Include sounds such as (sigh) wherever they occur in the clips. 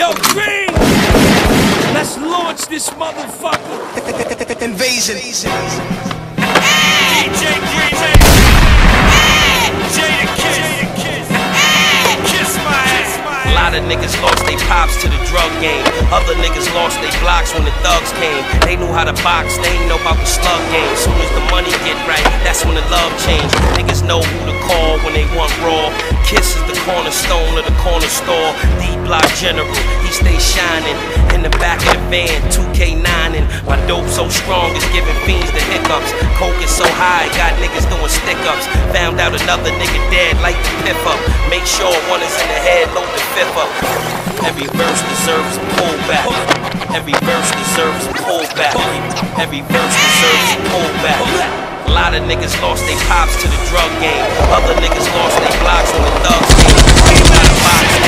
Yo, Green! Let's launch this motherfucker. (laughs) Invasion. DJ Green. Jada Kiss. Kiss my ass. A lot of niggas lost they pops to the drug game. Other niggas lost they blocks when the thugs came. They knew how to box, they ain't know about the slug game. Soon as the money get right, that's when the love change. Niggas know who to call when they want raw. Kiss is the cornerstone of the corner store. D Block General, he stays shining. In the back of the van, 2K9 and my dope so strong it's giving fiends the hiccups. Coke is so high, got niggas doing stick ups. Found out another nigga dead, like the piff up. Make sure one is in the head, load the fifth up. Every verse deserves a pullback. Every verse deserves a pullback. Every verse deserves a pullback. A lot of niggas lost their pops to the drug game. Other niggas lost their blocks when the thugs came. They got a box,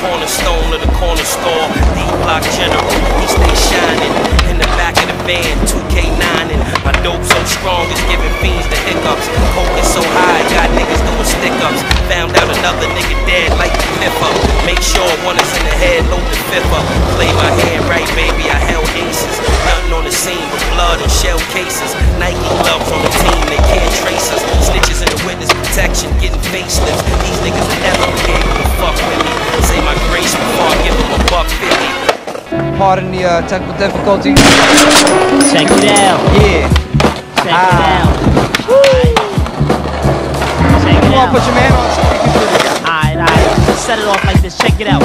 cornerstone of the corner store. D Block General, he stay shining. In the back of the van, 2K9 and my dope so strong it's giving fiends the hiccups. Coke so high, got niggas doing stick ups. Found out another nigga dead like the piff up. Make sure one is in the head, load the fifth up. Play my hand right, baby, I held aces. Nothing on the scene but blood and shell cases. Pardon the uh, technical difficulty. Check it out. Yeah. Check Ah. it out. Check it Come on, out. put your man on. Take you through this. Alright, alright. Set it off like this. Check it out.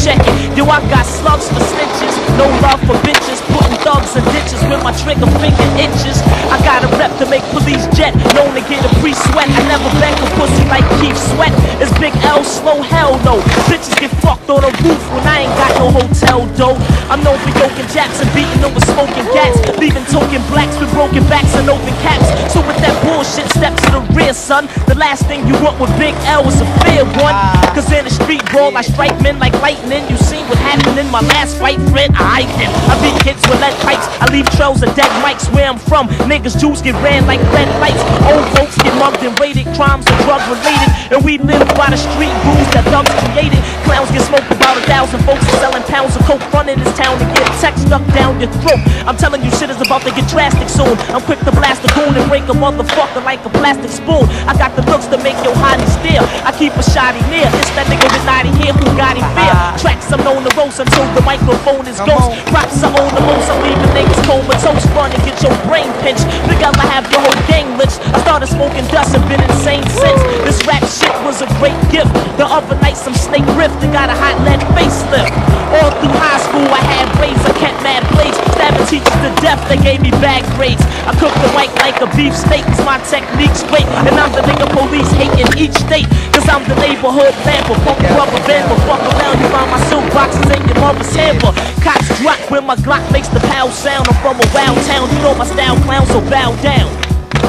Yo, check it. Yo, I got slugs for snitches. No love for bitches. Putting thugs in ditches with my trigger finger itches. I got a rep to make police jet. Known to get a free sweat. I never back a pussy like Keith Sweat. It's Big L, slow hell no. Bitches get fucked on a roof when I ain't got no hotel dough. I'm known for yoking jacks and beating with smoking cats. Leaving token blacks with broken backs and open caps. So with that bullshit, step to the rear, son. The last thing you want with Big L is a fair one. Ah. Cause in the brawl, I strike men like lightning. You seen what happened in my last fight, friend? I did. I beat kids with lead pipes. I leave trails of dead mics where I'm from. Niggas, Jews get ran like red lights. Old folks get mugged and raided. Crimes are drug related. And we live by the street rules that thugs created. Clowns get smoked about a thousand folks are selling pounds of coke. Running this town to get text stuck down your throat. I'm telling you, shit is about to get drastic soon. I'm quick to blast a goon and break a motherfucker like a plastic spoon. I got the looks to make your hottie stare. I keep a shotty near. It's that nigga with naughty hair who got him fear. Tracks I'm known to roast until the microphone is ghost. Props I own the most. I'm leaving niggas comatose. Run and get your brain pinched. Nigga, I have your whole gang lynched. I started smoking dust and been insane since. This rap shit was a great gift. The other night, some snake rift and got a hot lead facelift. All through high school, I had braids. I kept mad blades. Stabbing teachers to death, they gave me bad grades. I cook the white like a beef steak, cause my technique's great. And I'm the nigga police hate each state. Cause I'm the neighborhood vamper. Funk rubber but fuck around, you find my silk boxes in your mother's hamper. Cops drop when my Glock makes the pow sound. I'm from a wild town, you know my style clown, so bow down.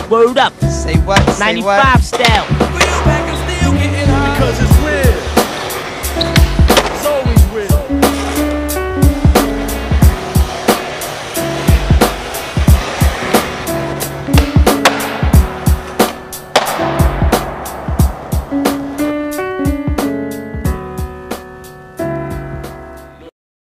Word up, Say what? Say what? 95 style.